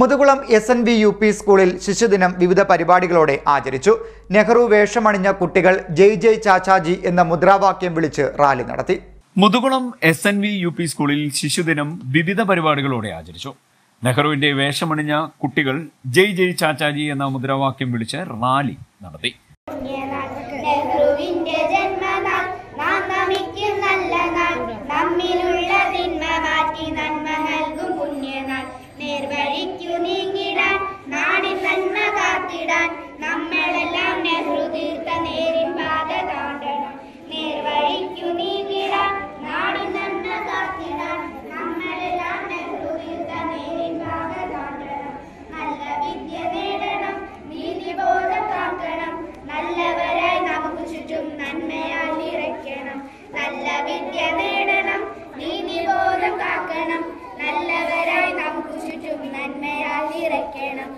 Muthukulam S N V U P സ്കൂളിൽ ശിശുദിനം വിവിധ പരിപാടികളോടെ ആചരിച്ചു. നെഹ്റു വേഷമണിഞ്ഞ കുട്ടികൾ ജയ് ജയ് ചാച്ചാജി എന്ന മുദ്രാവാക്യം വിളിച്ച് റാലി നടത്തി. Muthukulam S N V U P സ്കൂളിൽ ശിശുദിനം വിവിധ പരിപാടികളോടെ ആചരിച്ചു. നെഹ്റുവിന്റെ വേഷമണിഞ്ഞ കുട്ടികൾ ജയ് ജയ് ചാച്ചാജി എന്ന മുദ്രാവാക്യം വിളിച്ച് റാലി നടത്തി. നേർവഴിക്കു നിറയ്ക്കണം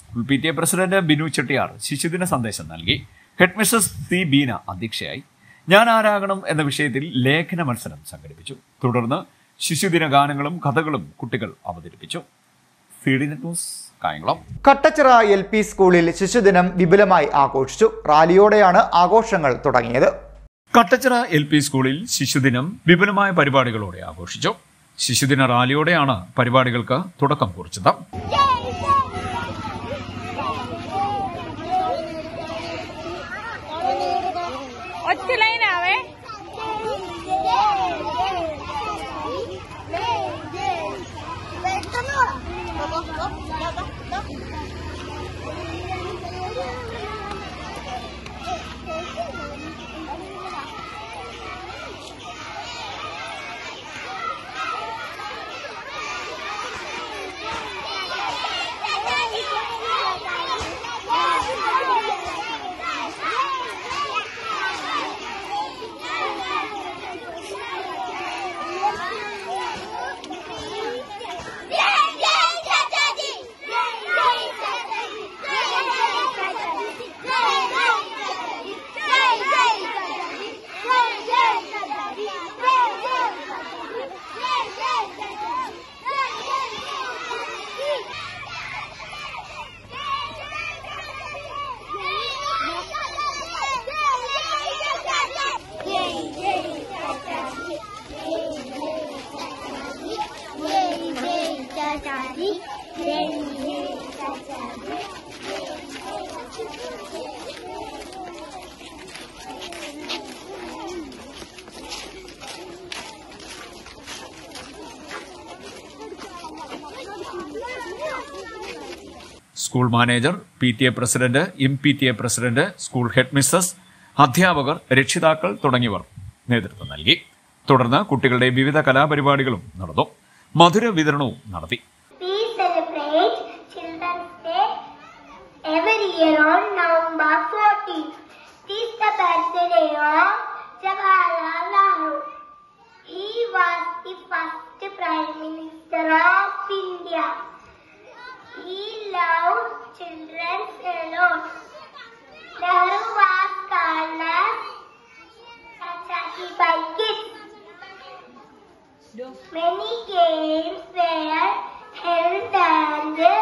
school P T A president Binu Chettiyar ശിശുദിന സന്ദേശം നൽകി. ഹെഡ് മിസ്സസ് സി ബീന അധ്യക്ഷയായി. ഞാൻ ആരാകണം എന്ന വിഷയത്തിൽ ലേഖന മത്സരം സംഘടിപ്പിച്ചു. തുടർന്ന് ശിശുദിന ഗാനങ്ങളും കഥകളും കുട്ടികൾ അവതരിപ്പിച്ചു. കായംകുളം. കട്ടച്ചിറ എൽ പി സ്കൂളിൽ ശിശുദിനം വിപുലമായി ആഘോഷിച്ചു. റാലിയോടെയാണ് ആഘോഷങ്ങൾ തുടങ്ങിയത്. കട്ടച്ചിറ എൽ പി സ്കൂളിൽ ശിശുദിനം വിപുലമായ പരിപാടികളോടെ ആഘോഷിച്ചു. ശിശുദിന റാലിയോടെയാണ് പരിപാടികൾക്ക് തുടക്കം കുറിച്ചത്. ഒറ്റ ലൈനാവേ. School manager P T A president M P T A president school head Mrs അധ്യാപകർ രക്ഷിതാക്കൾ തുടങ്ങിയവർ നേതൃത്വം നൽകി. തുടർന്ന് കുട്ടികളുടെ വിവിധ കലാപരിപാടികളും നടന്നു. മധുര വിതരണവും നടത്തി. Year on November 14th. This is the birthday of Jawaharlal Nehru. He was the first Prime Minister of India. He loved children a lot. Nehru was called as Chachaji by kids. Many games were held and